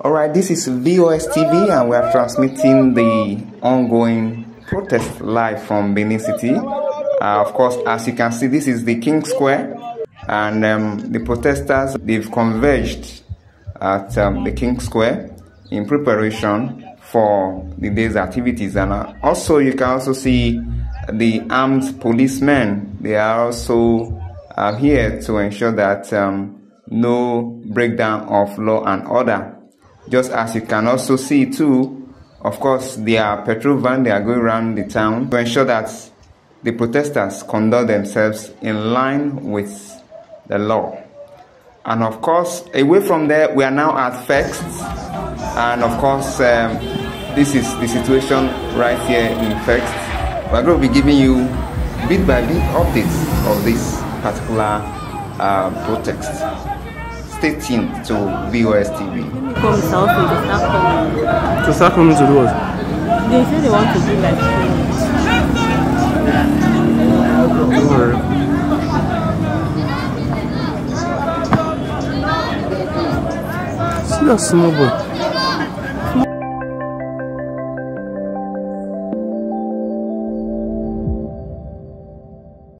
All right, this is VOS TV, and we are transmitting the ongoing protest live from Benin City. Uh, of course, as you can see, this is the King Square, and um, the protesters they've converged at um, the King Square in preparation for the day's activities. And uh, also, you can also see the armed policemen. They are also uh, here to ensure that um, no breakdown of law and order. Just as you can also see too, of course, their petrol van, they are going around the town to ensure that the protesters conduct themselves in line with the law. And of course, away from there, we are now at FEXT. And of course, um, this is the situation right here in FEXT. We're going to be giving you bit by bit updates of this particular uh, protest. Stay tuned to VOS TV. Come south, they start coming. To start coming to do what? They say they want to do like training. Don't worry. See that small boy.